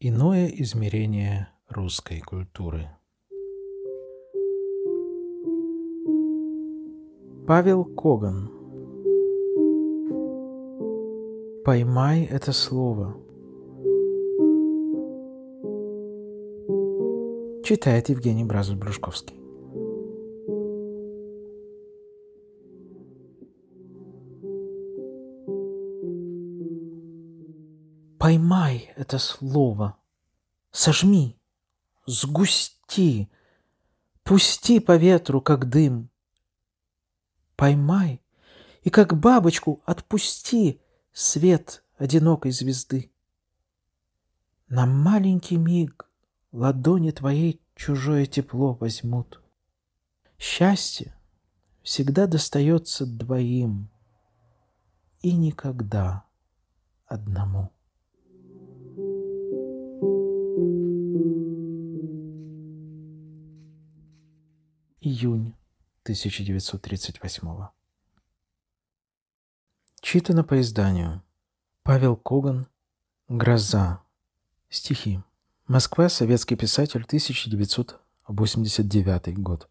Иное измерение русской культуры. Павел Коган Поймай это слово. Читает Евгений Бразов-Брюшковский. Поймай это слово, сожми, сгусти, пусти по ветру, как дым. Поймай и как бабочку отпусти свет одинокой звезды. На маленький миг ладони твоей чужое тепло возьмут. Счастье всегда достается двоим и никогда одному. Июнь 1938 Читано по изданию. Павел Коган. Гроза. Стихи. Москва. Советский писатель. 1989 год.